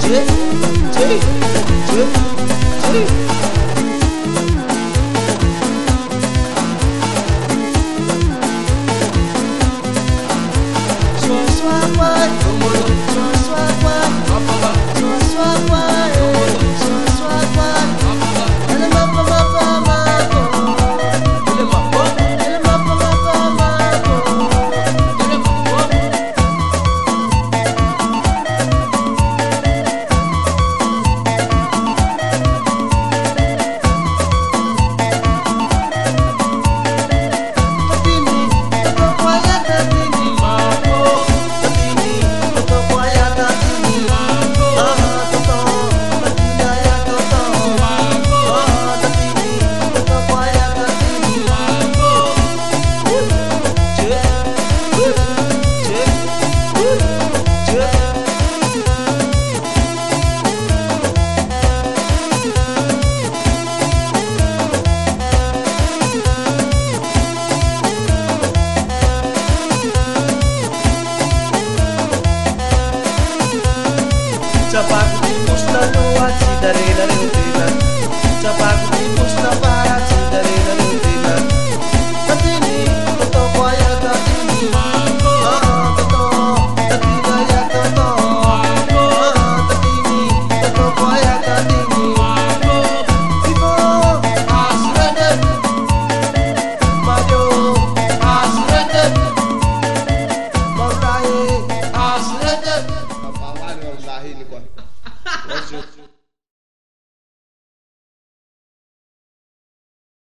제제제제 apago